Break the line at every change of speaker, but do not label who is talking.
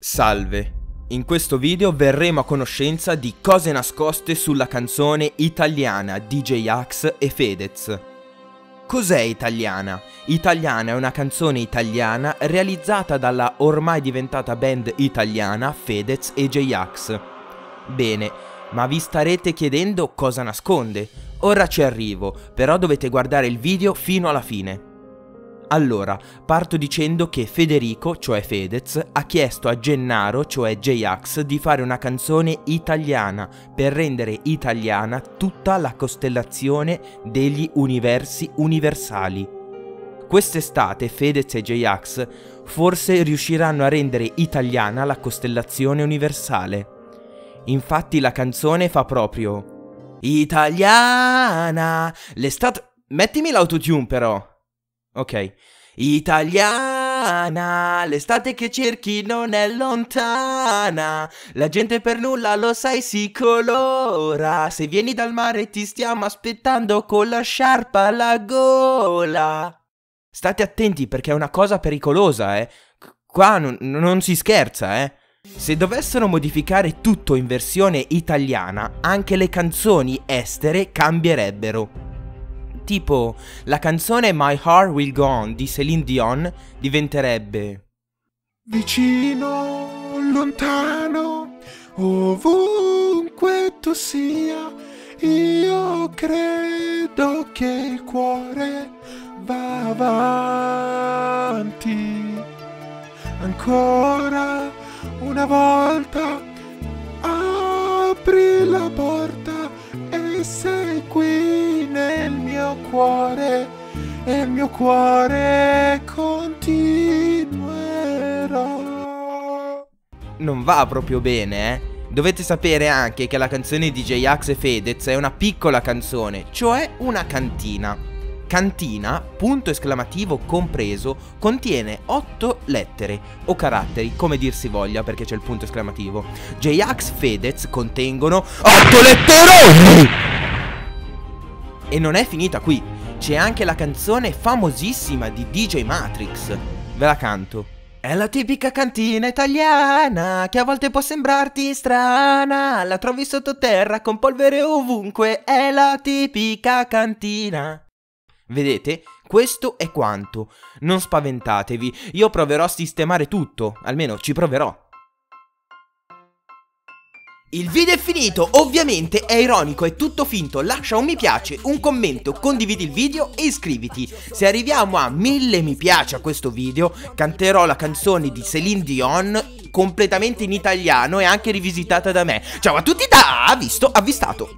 Salve, in questo video verremo a conoscenza di cose nascoste sulla canzone italiana di J-Ax e Fedez. Cos'è Italiana? Italiana è una canzone italiana realizzata dalla ormai diventata band italiana Fedez e J-Ax. Bene, ma vi starete chiedendo cosa nasconde? Ora ci arrivo, però dovete guardare il video fino alla fine. Allora, parto dicendo che Federico, cioè Fedez, ha chiesto a Gennaro, cioè J-Ax, di fare una canzone italiana per rendere italiana tutta la costellazione degli universi universali. Quest'estate Fedez e J-Ax forse riusciranno a rendere italiana la costellazione universale. Infatti la canzone fa proprio Italiana, l'estate... Mettimi l'autotune però. Ok. Italiana, l'estate che cerchi non è lontana. La gente per nulla lo sai si colora. Se vieni dal mare ti stiamo aspettando con la sciarpa alla gola. State attenti perché è una cosa pericolosa, eh. Qua non, non si scherza, eh. Se dovessero modificare tutto in versione italiana, anche le canzoni estere cambierebbero. Tipo, la canzone My Heart Will Go On di Celine Dion diventerebbe
Vicino, lontano, ovunque tu sia, io credo che il cuore va avanti. Ancora una volta apri la porta e sei qui mio cuore e il mio cuore continuerà.
Non va proprio bene, eh? Dovete sapere anche che la canzone di J-Ax e Fedez è una piccola canzone, cioè una cantina. Cantina, punto esclamativo compreso, contiene 8 lettere o caratteri, come dir si voglia perché c'è il punto esclamativo. J-Ax Fedez contengono 8 letteroni! E non è finita qui, c'è anche la canzone famosissima di DJ Matrix. Ve la canto. È la tipica cantina italiana che a volte può sembrarti strana. La trovi sottoterra con polvere ovunque. È la tipica cantina. Vedete? Questo è quanto. Non spaventatevi, io proverò a sistemare tutto, almeno ci proverò. Il video è finito, ovviamente è ironico, è tutto finto, lascia un mi piace, un commento, condividi il video e iscriviti. Se arriviamo a mille mi piace a questo video, canterò la canzone di Celine Dion completamente in italiano e anche rivisitata da me. Ciao a tutti da Visto Avvistato!